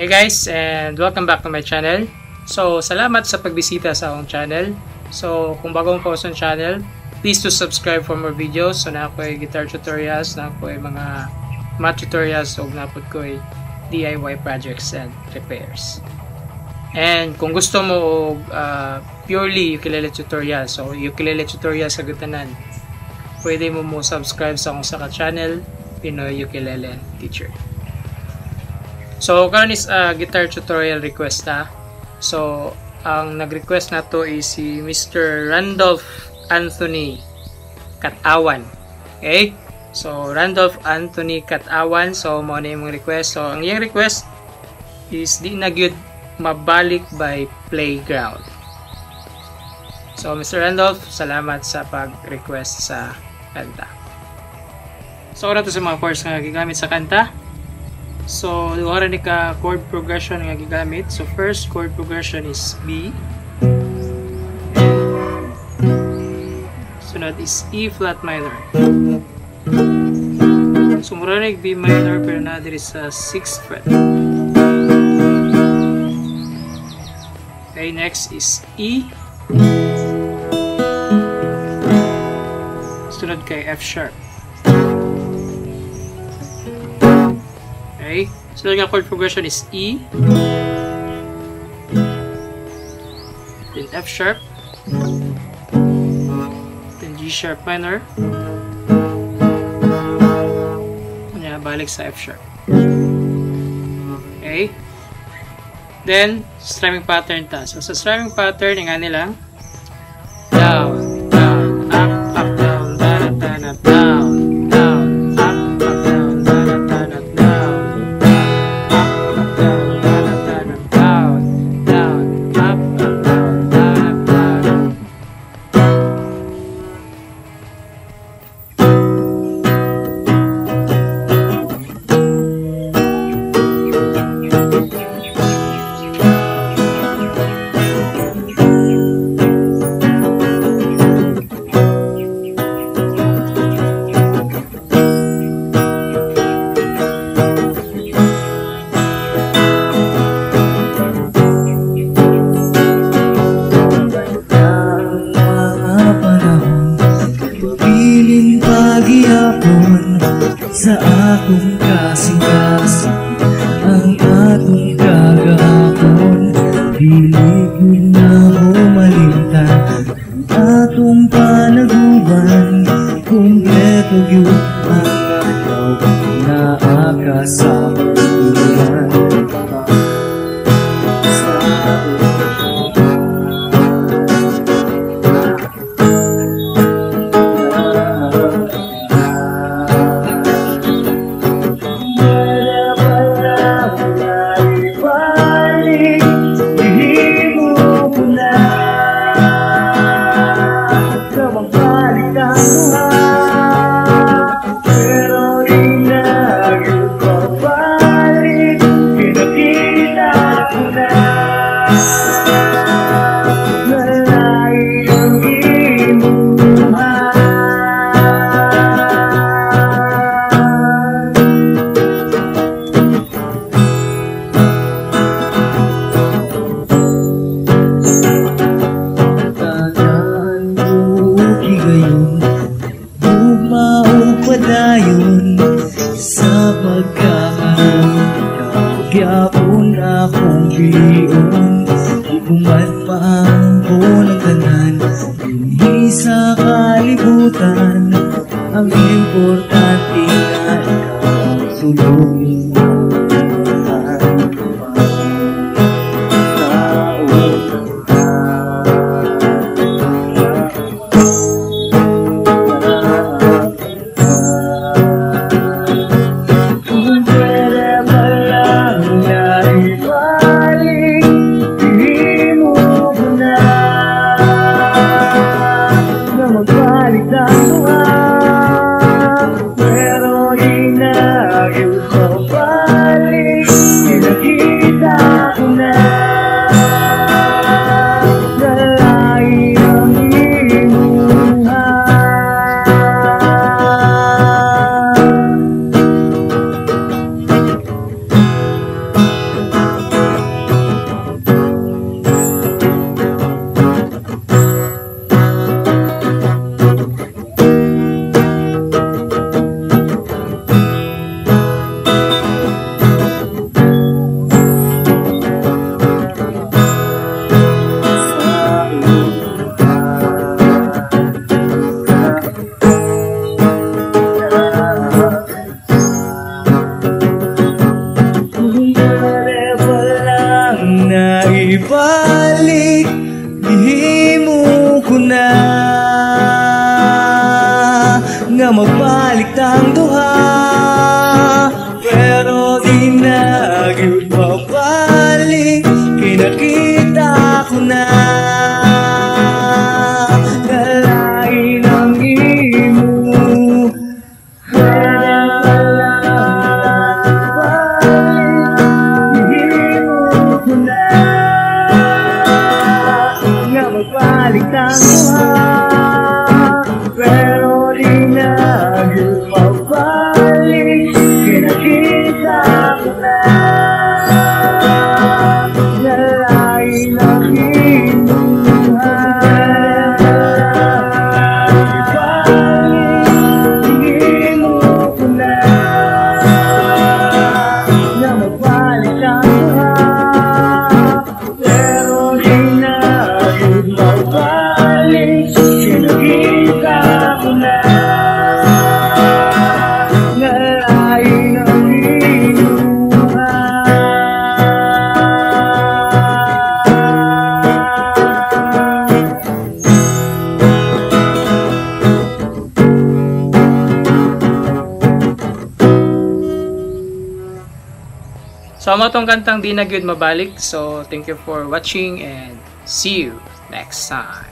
Hey guys, and welcome back to my channel. So, salamat sa pagbisita sa akong channel. So, kung bagong ka sa channel, please to subscribe for more videos. So, na ako ay guitar tutorials, na ako ay mga math tutorials, o napod ko ay DIY projects and repairs. And kung gusto mo uh, purely ukulele tutorial, so ukulele tutorial sa gutanan, pwede mo mo subscribe sa akong saka channel, Pinoy Ukulele Teacher. So, karon is a guitar tutorial request ha. So, ang nag-request na to is si Mr. Randolph Anthony Katawan. Okay? So, Randolph Anthony Katawan. So, mo na yung request. So, ang iyang request is di na gyud mabalik by playground. So, Mr. Randolph, salamat sa pag-request sa kanta. So, oras to sa mga chords nga gigamit sa kanta. So, duha ni ka chord progression nga gigamit. So, first chord progression is B. Sunod is E flat minor. So, mura na B minor pero na diri sa 6th fret. Okay, next is E. Sunod kay F sharp. Okay? So, yung chord progression is E. Then F sharp. Then G sharp minor. Kanya, balik sa F sharp. Okay? Then, strumming pattern ta. So, sa strumming pattern, nga nilang akong kasing-kasing Ang atong kagahapon Pilig na umalintan Atong panaguban Kumpleto yun ang araw Na akasama Sa pagkakaroon Magyapon akong bilion Ikuman paangko ng tanan Dinhi sa kalibutan Ang importante nga ikaw Sulungin na magbalik ng duha. Pero di na So, amo tong kantang di na gyud mabalik. So, thank you for watching and see you next time.